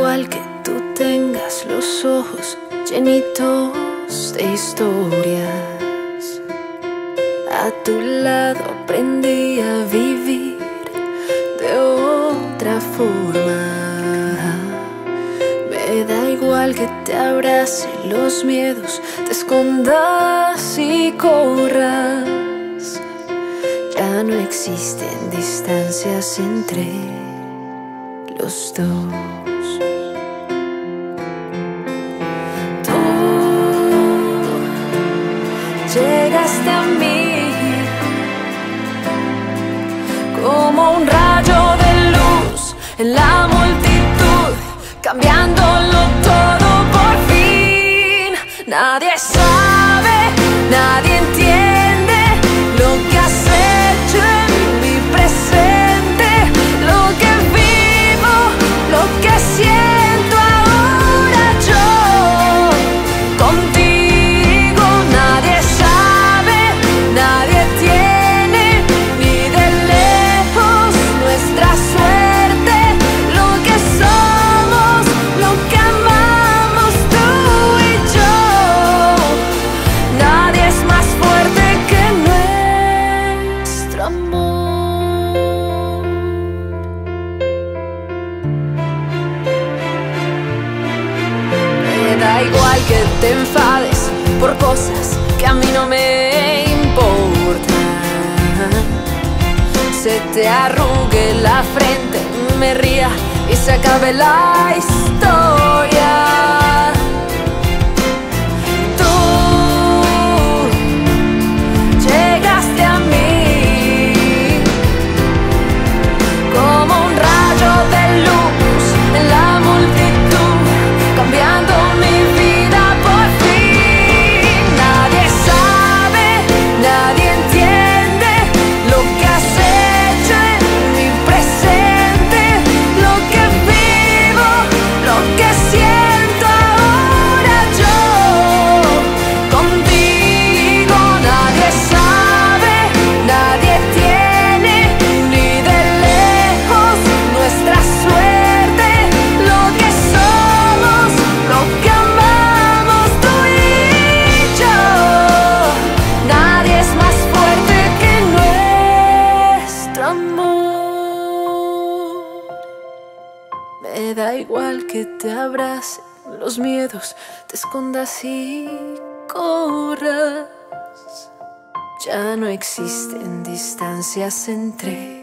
Igual que tú tengas los ojos llenitos de historias. A tu lado aprendí a vivir de otra forma. Me da igual que te abrace los miedos, te escondas y corras. Ya no existen distancias entre los dos. Como un rayo de luz en la multitud, cambiándolo todo por fin. Nadie sabe, igual que te enfades por cosas que a mí no me importan. Se te arrugue la frente, me ría y se acabe la historia. Igual que te abrace los miedos, te escondas y corras. Ya no existen distancias entre